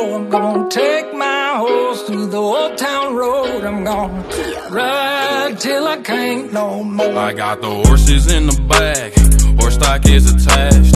I'm gonna take my horse through the old town road. I'm gonna ride till I can't no more. I got the horses in the back, horse stock is attached.